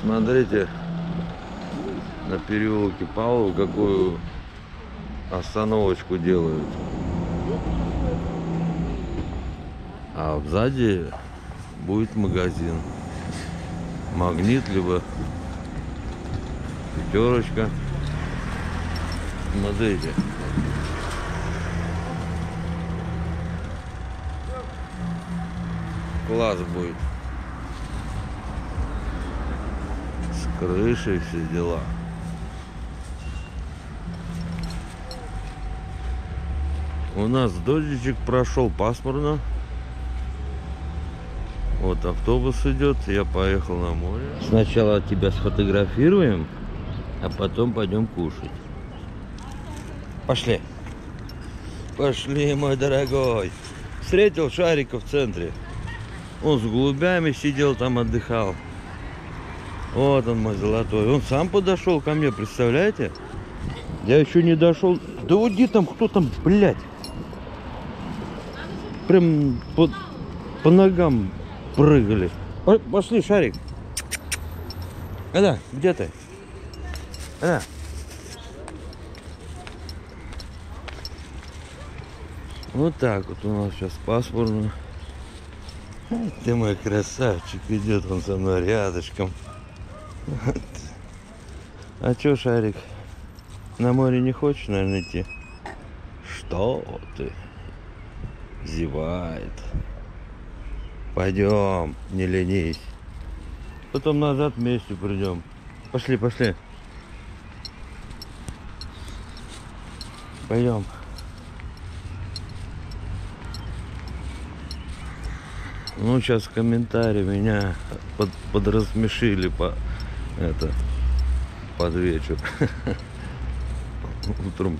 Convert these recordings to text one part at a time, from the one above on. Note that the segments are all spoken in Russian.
Смотрите на переулке Павлова, какую остановочку делают. А сзади будет магазин. Магнит, либо пятерочка. Смотрите. Класс будет. С крышей все дела. У нас дождичек прошел пасмурно. Вот автобус идет, я поехал на море. Сначала тебя сфотографируем, а потом пойдем кушать. Пошли. Пошли, мой дорогой. Встретил Шарика в центре. Он с голубями сидел там, отдыхал. Вот он мой золотой. Он сам подошел ко мне, представляете? Я еще не дошел. Да уйди там, кто там, блядь. Прям по, по ногам прыгали. О, Пошли, Шарик. Эда, где ты? Эда. Вот так вот у нас сейчас пасмурно. Ты мой красавчик, идет он со мной рядышком. А чё, Шарик, на море не хочешь, наверное, идти? Что ты? Зевает. Пойдем, не ленись. Потом назад вместе придем. Пошли, пошли. Пойдем. Ну, сейчас комментарии меня под, подразмешили по это под вечер. Утром,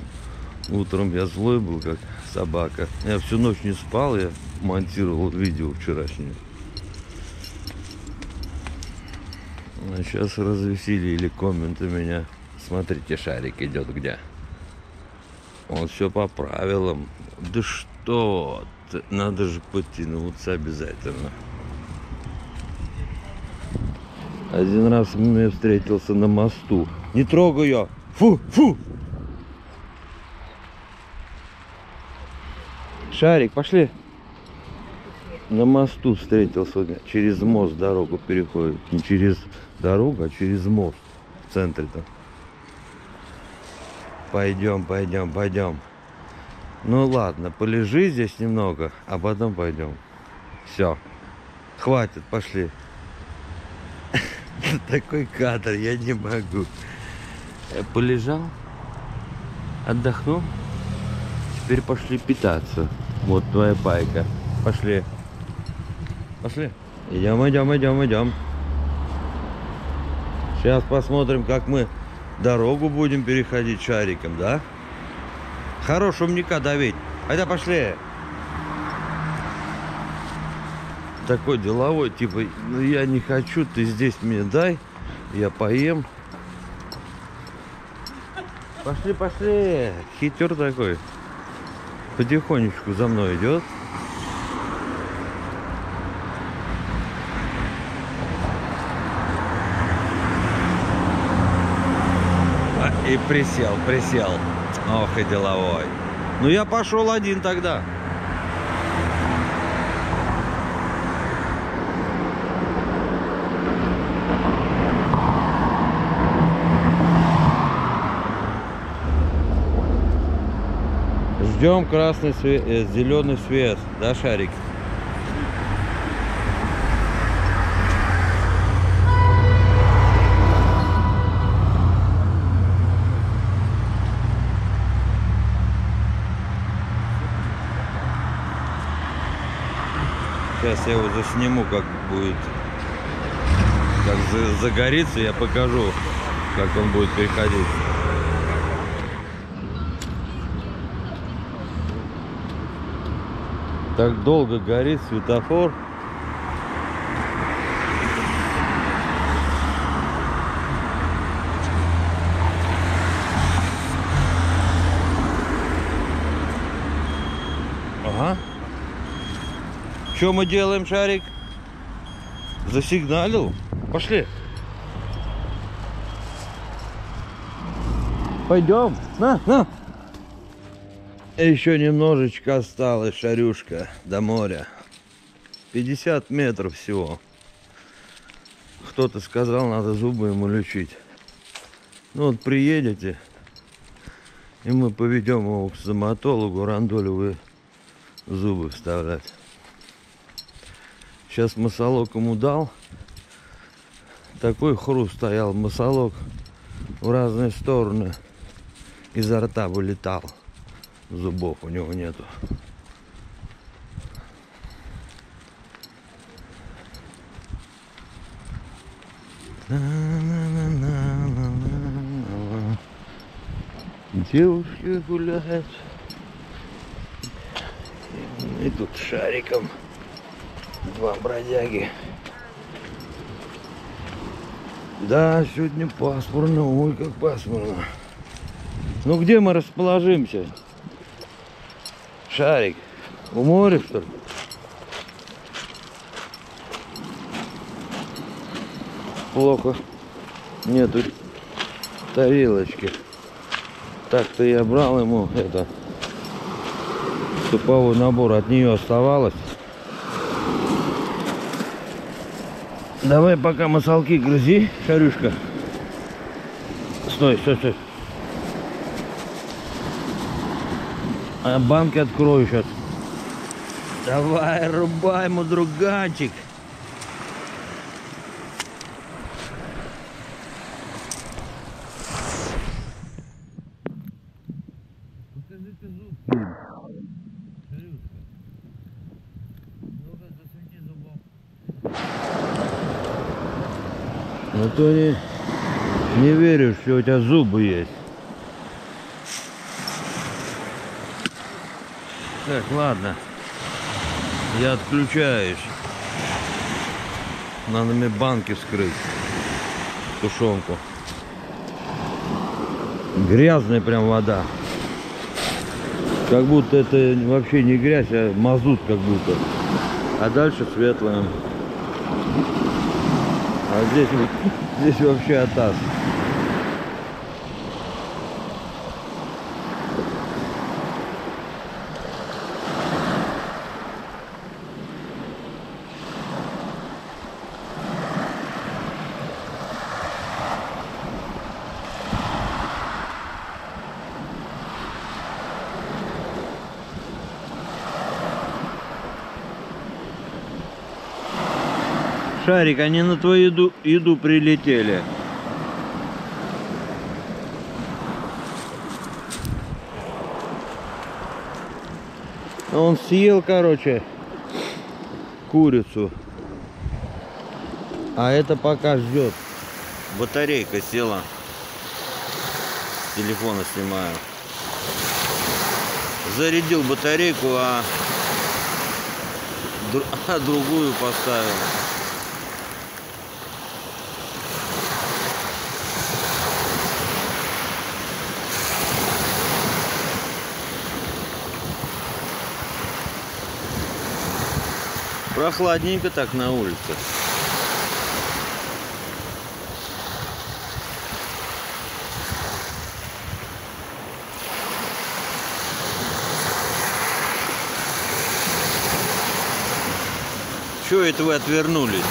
утром я злой был, как собака. Я всю ночь не спал, я монтировал видео вчерашнее. А сейчас развеселили комменты меня. Смотрите, шарик идет где. Он все по правилам. Да что ты, надо же подтянуться обязательно. Один раз мне встретился на мосту. Не трогай ее! Фу, фу! Шарик, пошли. На мосту встретился, через мост дорогу переходит. Не через дорогу, а через мост в центре-то. Пойдем, пойдем, пойдем. Ну ладно, полежи здесь немного, а потом пойдем. Все. Хватит, пошли. Такой кадр, я не могу. Я полежал, отдохнул. Теперь пошли питаться. Вот твоя пайка. Пошли. Пошли. Идем, идем, идем, идем. Сейчас посмотрим, как мы дорогу будем переходить шариком, да? Хорош умника давить. Айда пошли. Такой деловой, типа, ну я не хочу, ты здесь мне дай, я поем. Пошли, пошли. Хитер такой. Потихонечку за мной идет. А, И присел, присел. Ох и деловой. Ну я пошел один тогда. Ждем красный свет, э, зеленый свет, да, шарик? Сейчас я его засниму, как будет, как за- загорится, я покажу, как он будет переходить. Так долго горит светофор. Ага. Что мы делаем, шарик? Засигналил? Пошли. Пойдем. На, на. Еще немножечко осталось, шарюшка, до моря. 50 метров всего. Кто-то сказал, надо зубы ему лечить. Ну вот приедете, и мы поведем его к стоматологу, рандолевые зубы вставлять. Сейчас масолок ему дал. Такой хруст стоял, масолок в разные стороны изо рта вылетал. Зубов у него нету. Девушки гуляют. И тут шариком два бродяги. Да, сегодня пасмурно. Ой, как пасмурно. Ну где мы расположимся? Шарик. У моря, что ли? Плохо. Нету тарелочки. Так-то я брал ему это суповой набор от нее оставалось. Давай пока масалки грызи, шарюшка. Стой, стой, стой. А банки открою сейчас. Давай, рубай, мой друганчик. Покажи ты зубки. Шарюшка. Ну-ка, засвети зубом. Ну то не, не верю, что у тебя зубы есть. Так, ладно. Я отключаюсь. Надо мне банки вскрыть. Тушенку. Грязная прям вода. Как будто это вообще не грязь, а мазут как будто. А дальше светлая. А здесь, здесь вообще атас. Шарик, они на твою еду, еду прилетели. Он съел, короче, курицу. А это пока ждет. Батарейка села. С телефона снимаю. Зарядил батарейку, а, а другую поставил. Прохладненько так на улице. Чего это вы отвернулись?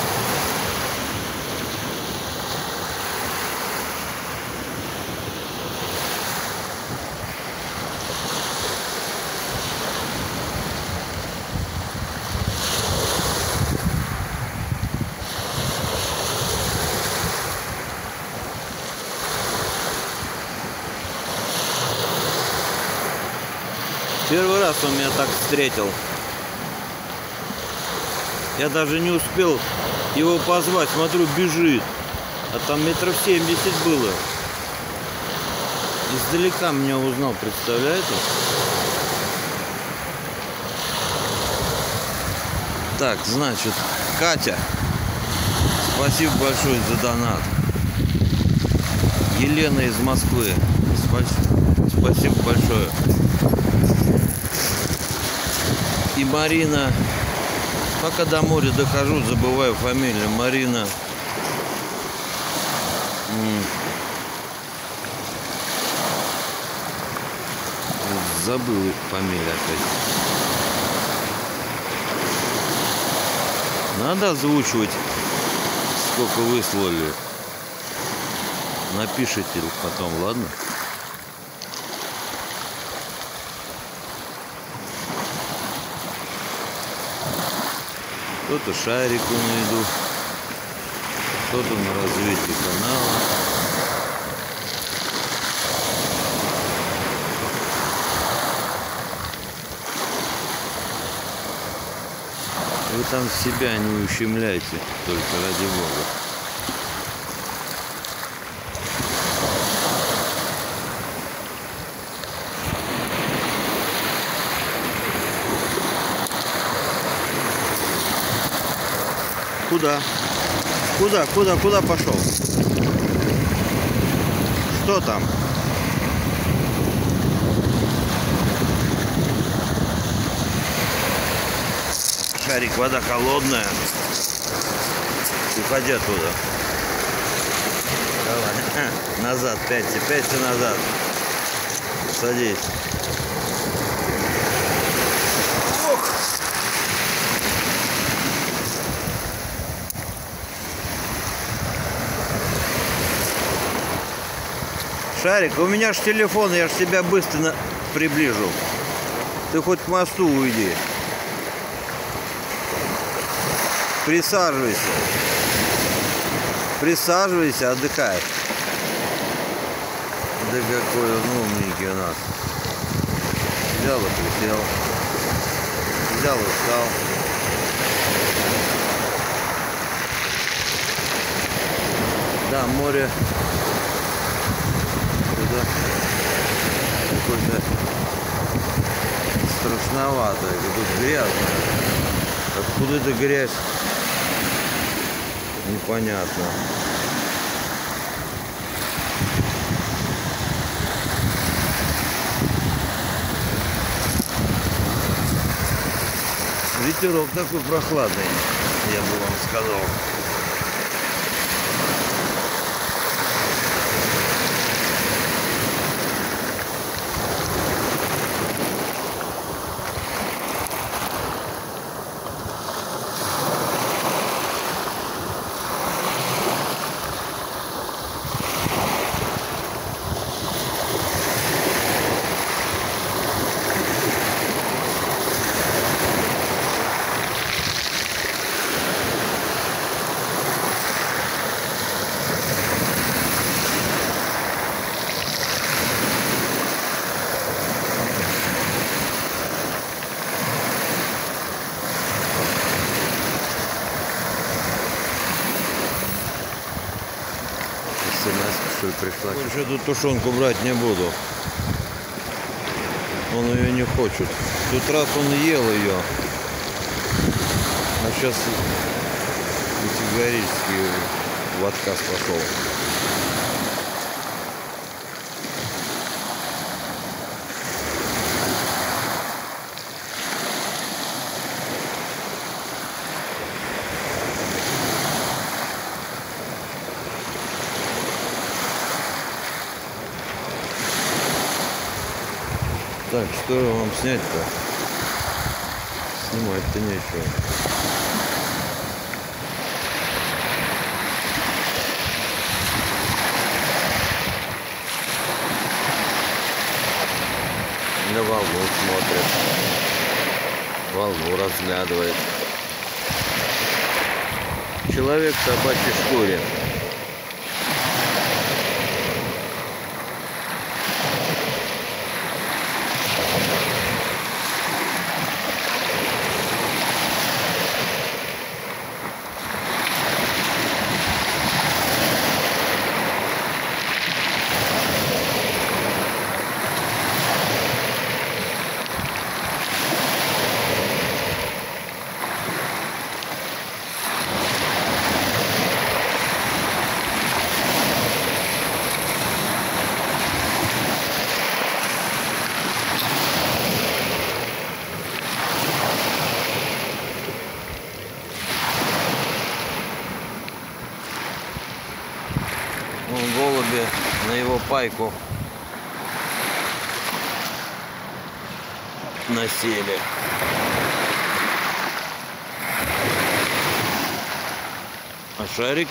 Раз он меня так встретил. Я даже не успел его позвать. Смотрю, бежит. А там метров 70 было. Издалека меня узнал, представляете? Так, значит, Катя, спасибо большое за донат. Елена из Москвы, спасибо, спасибо большое. И Марина, пока до моря дохожу, забываю фамилию. Марина. Забыл фамилию опять. Надо озвучивать, сколько выслали. Напишите потом, ладно? Кто-то шарику найду, кто-то на развитие канала. Вы там себя не ущемляйте, только ради Бога. Куда? Куда, куда, куда пошел? Что там? Шарик, вода холодная. Уходи оттуда. Давай. Назад, пятьте, пятьте назад. Садись. Шарик, у меня ж телефон, я ж тебя быстро приближу. Ты хоть к мосту уйди. Присаживайся. Присаживайся, отдыхай. Да какой он умненький у нас. Взял и присел. Взял и встал. Да, море туда какое-то страшновато, тут грязно. Откуда эта грязь? Непонятно. Ветерок такой прохладный, я бы вам сказал. смс что ли пришла? Больше эту тушенку брать не буду. Он ее не хочет. В раз он ел ее. А сейчас категорически в отказ пошел. Так, что вам снять-то? Снимать-то нечего. На волну смотрит. Волну разглядывает. Человек в собачьей шкуре. Вон голуби на его пайку. насели. А шарик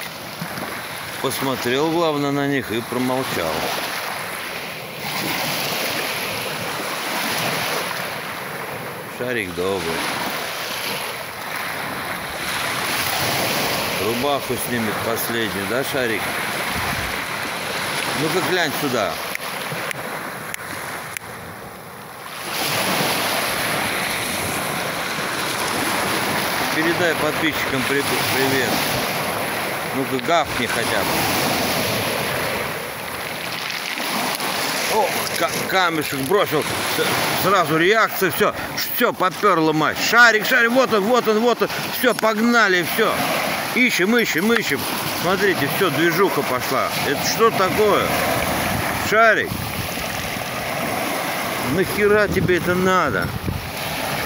посмотрел, главное, на них и промолчал. Шарик добрый. Рубаху снимет последний, да, Шарик? Ну-ка глянь сюда. Передай подписчикам при- привет. Ну-ка гавкни хотя бы. О, ка- камешек бросил. Сразу реакция, все, все, поперло мать. Шарик, шарик, вот он, вот он, вот он. Все, погнали, все. Ищем, ищем, ищем. Смотрите, все, движуха пошла. Это что такое? Шарик. Нахера тебе это надо?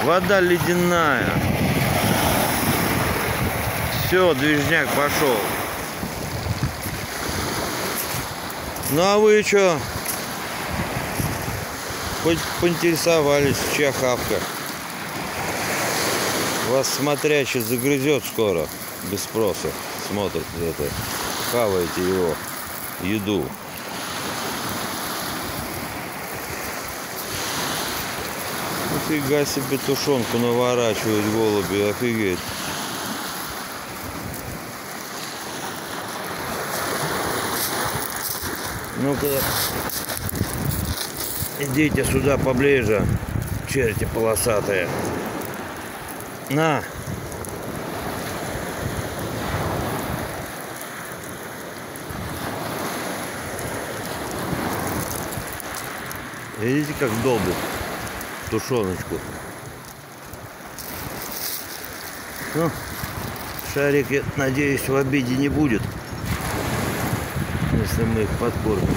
Вода ледяная. Все, движняк пошел. Ну а вы что? Хоть поинтересовались, чья хавка. Вас смотрящий загрызет скоро, без спроса. Смотрит это. Хаваете его еду. Нифига себе тушенку наворачивают голуби, офигеть. Ну-ка, идите сюда поближе, черти полосатые. На. Видите, как долбит тушеночку? Ну, шарик, я надеюсь, в обиде не будет, если мы их подкормим.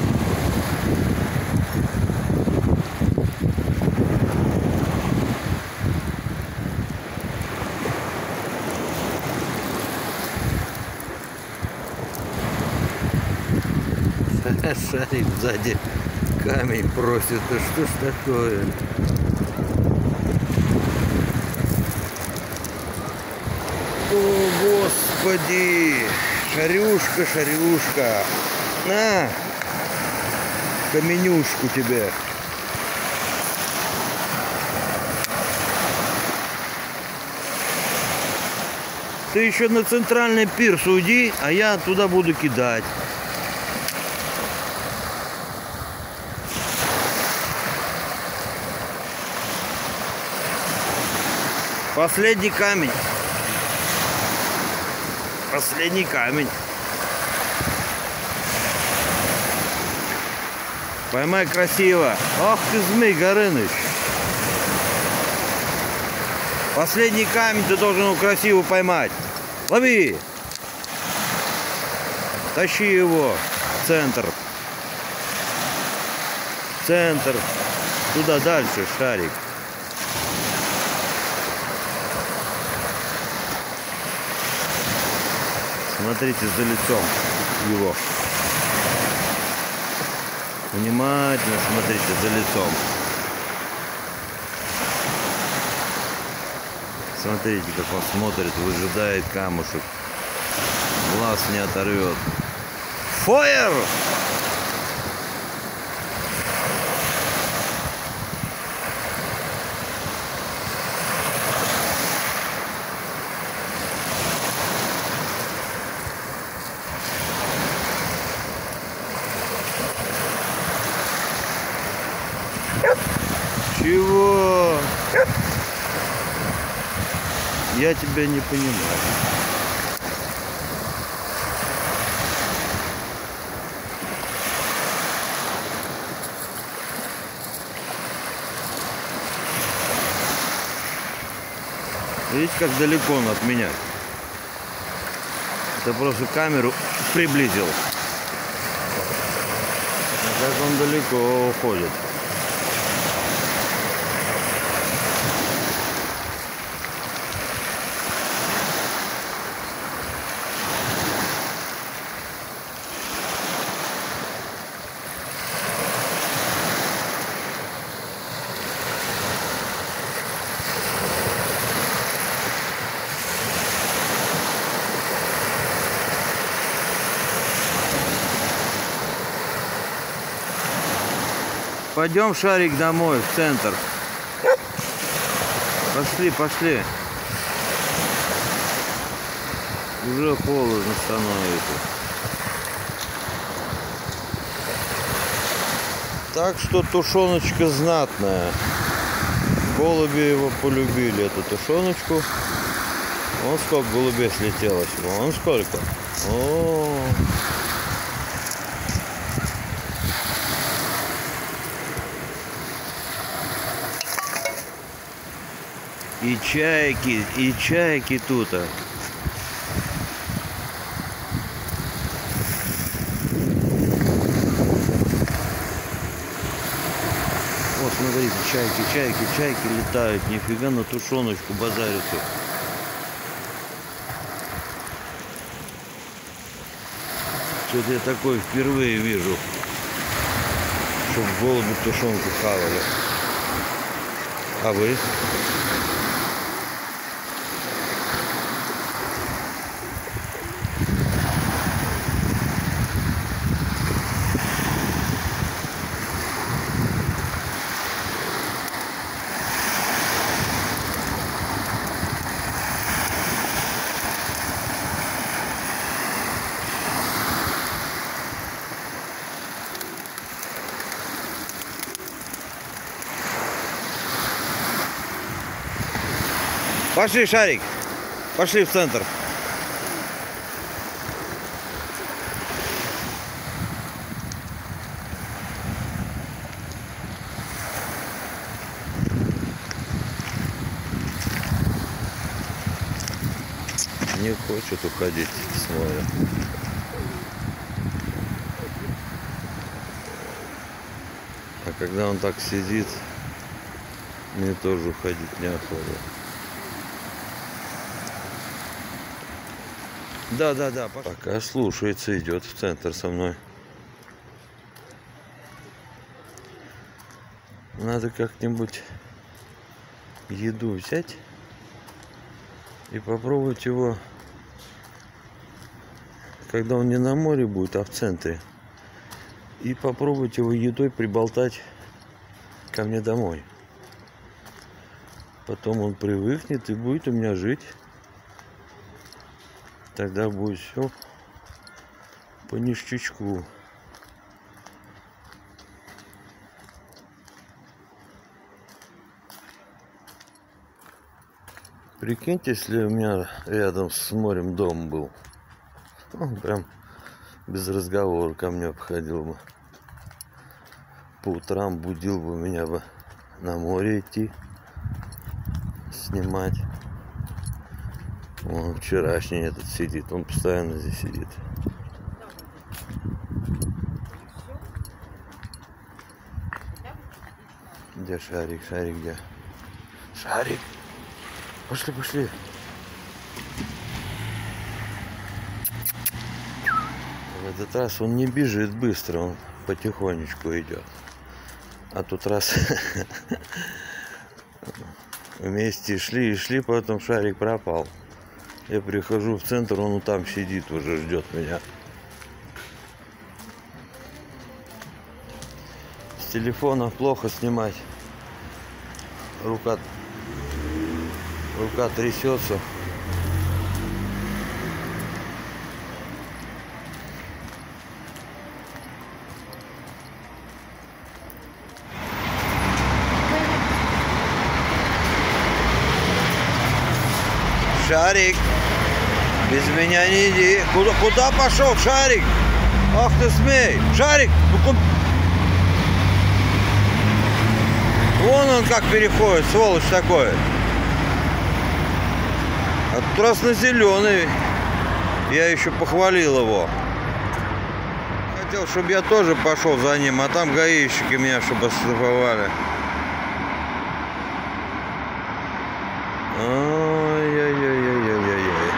Шарик сзади камень просит. Да что ж такое? О, Господи! Шарюшка, шарюшка! На! Каменюшку тебе! Ты еще на центральный пирс уйди, а я туда буду кидать. Последний камень. Последний камень. Поймай красиво. Ах ты, Змей Горыныч. Последний камень ты должен его красиво поймать. Лови. Тащи его в центр. В центр. Туда дальше, шарик. Смотрите за лицом его. Внимательно смотрите за лицом. Смотрите, как он смотрит, выжидает камушек. Глаз не оторвет. Фойер! Чего? Я тебя не понимаю. Видите, как далеко он от меня? Это просто камеру приблизил. Как он далеко уходит. Пойдем, Шарик, домой, в центр. Пошли, пошли. Уже холодно становится. Так что тушеночка знатная. Голуби его полюбили, эту тушеночку. Вон сколько голубей слетелось. Вон сколько. О, И чайки, и чайки тут. а. Вот, смотрите, чайки, чайки, чайки летают. Нифига на тушеночку базарятся. Что-то я такое впервые вижу. Чтоб голуби тушенку хавали. А вы? Пошли, Шарик. Пошли в центр. Не хочет уходить с моря. А когда он так сидит, мне тоже уходить неохота. Да, да, да. Пока слушается, идет в центр со мной. Надо как-нибудь еду взять и попробовать его, когда он не на море будет, а в центре. И попробовать его едой приболтать ко мне домой. Потом он привыкнет и будет у меня жить. Тогда будет все по ништячку. Прикиньте, если у меня рядом с морем дом был. Он прям без разговора ко мне обходил бы. По утрам будил бы меня бы на море идти, снимать. Вон вчерашний этот сидит, он постоянно здесь сидит. Где шарик, шарик где? Шарик! Пошли, пошли. В этот раз он не бежит быстро, он потихонечку идет. А тут раз вместе шли и шли, потом шарик пропал. Я прихожу в центр, он там сидит, уже ждет меня. С телефона плохо снимать. Рука, рука трясется. Шарик, без меня не иди. Куда, куда пошел, Шарик? Ах ты смей. Шарик, ну ку- Вон он как переходит, сволочь такой. А красно-зеленый. Я еще похвалил его. Хотел, чтобы я тоже пошел за ним, а там гаишники меня, чтобы оштрафовали. Ой-ой-ой-ой-ой-ой.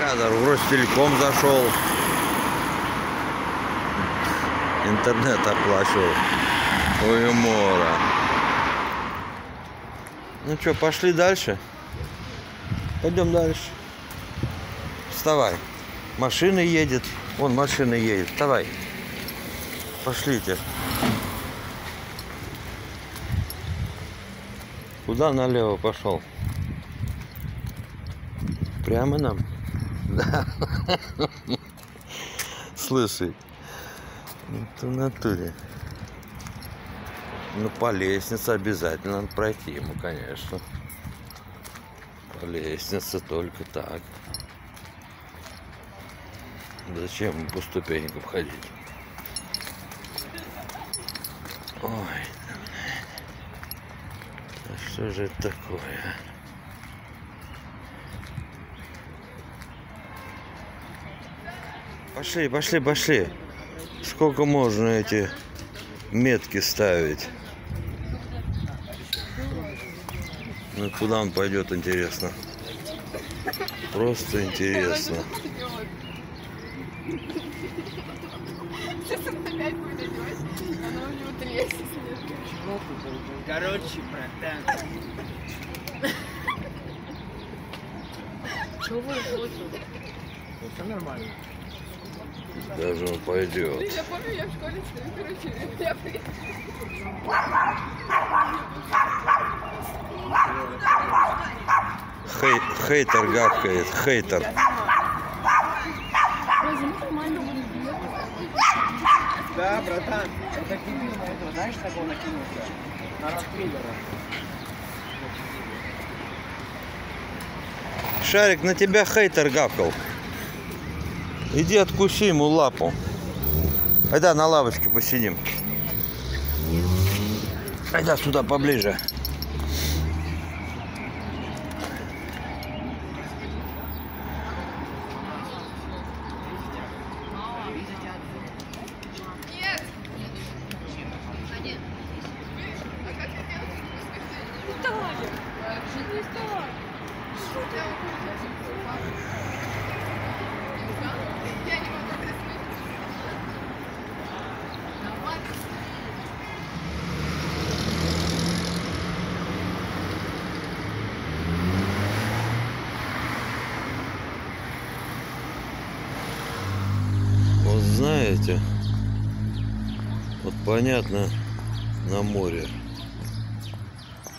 Кадр Ростелеком зашел. Интернет оплачивал. У юмора. Ну что, пошли дальше? Пойдем дальше. Вставай. Машина едет. Вон машина едет. Вставай. Пошлите. Куда налево пошел? Прямо нам? Слушай, это в натуре. Ну, по лестнице обязательно надо пройти ему, конечно. По лестнице только так. Зачем по ступенькам ходить? Ой, да что же это такое? Пошли, пошли, пошли. Сколько можно эти метки ставить? Ну куда он пойдет, интересно? Просто интересно. Сейчас он опять будет одевать. Она у него тресет. Короче, братан. Чего вы? Все нормально. Даже он пойдет. Я помню, я в школе стою, короче, я Хей, хейтер гавкает, хейтер. Да, братан. Это дебил на этого, знаешь, такого накинулся? На Рокфеллера. Шарик, на тебя хейтер гавкал. Иди откуси ему лапу. Айда на лавочке посидим. Айда сюда поближе. Нет! Я не могу присмотреть. Вот знаете, вот понятно, на море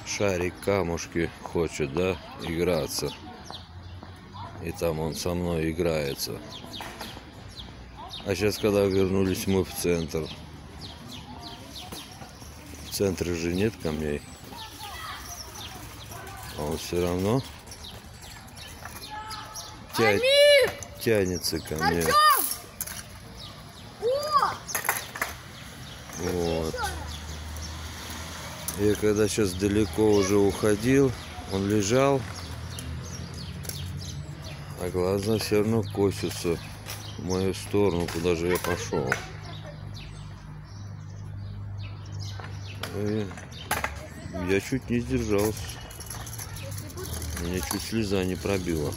шарик камушки хочет, да, играться. И там он со мной играется. А сейчас, когда вернулись мы в центр, в центре же нет камней. А он все равно тя- тянется ко мне. Вот. Я когда сейчас далеко уже уходил, он лежал, а глаза все равно косятся в мою сторону, куда же я пошел. И я чуть не сдержался. Меня чуть слеза не пробила.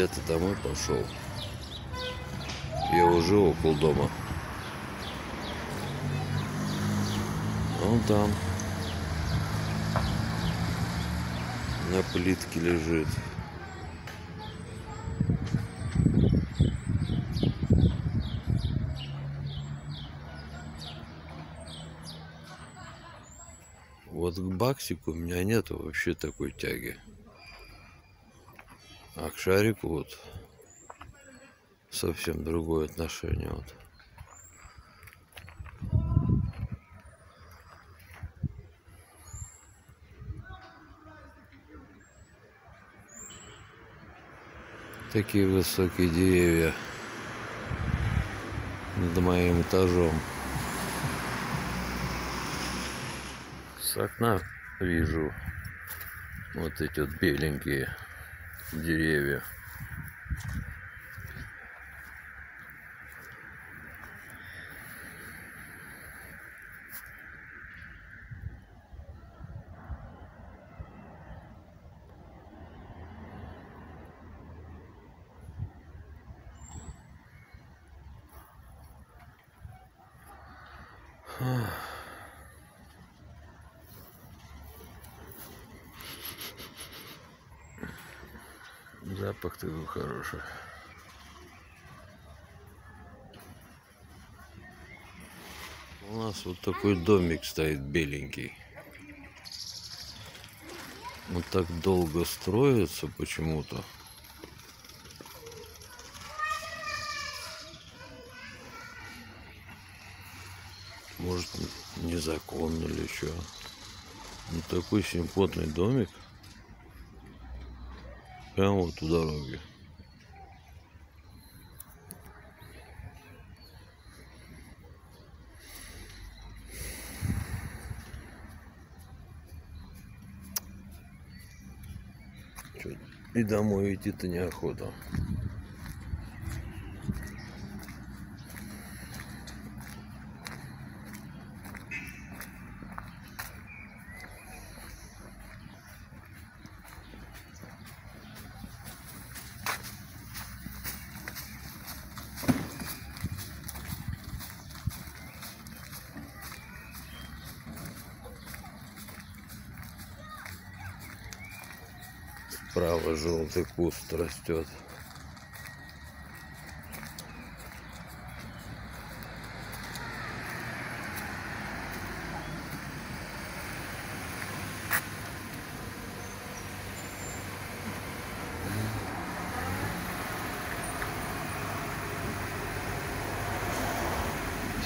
Я-то домой пошел. Я уже около дома. А Он там. На плитке лежит. Вот к Баксику у меня нету вообще такой тяги. А к шарику вот совсем другое отношение. Вот. Такие высокие деревья над моим этажом. С окна вижу вот эти вот беленькие деревья. Хороший. У нас вот такой домик стоит беленький. Он так долго строится почему-то. Может, незаконно или что. Ну, такой симпотный домик. Прямо вот у дороги. Чё, И домой идти-то неохота. Справа желтый куст растет.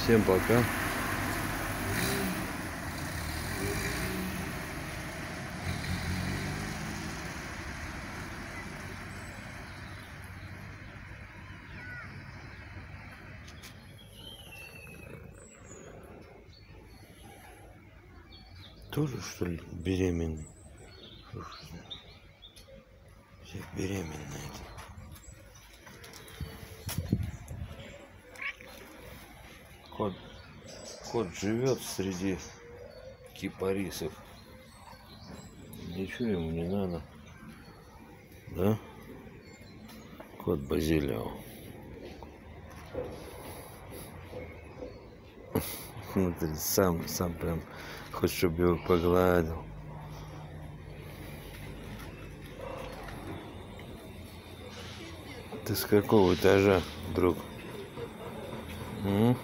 Всем пока. Тоже что ли беременный? Все беременные. Кот, кот живет среди кипарисов. Ничего ему не надо. Да? Кот Базилио. Смотри, сам, сам прям хочет, чтобы его погладил. Ты с какого этажа, друг? М?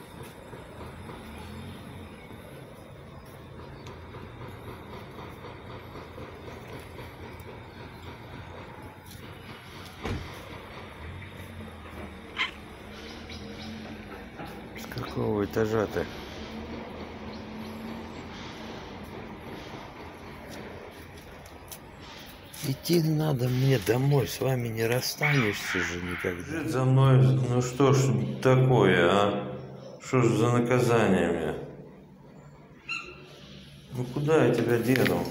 С какого этажа ты? Идти надо мне домой, с вами не расстанешься же никогда. За мной, ну что ж такое, а? Что ж за наказание мне? Ну куда я тебя дену?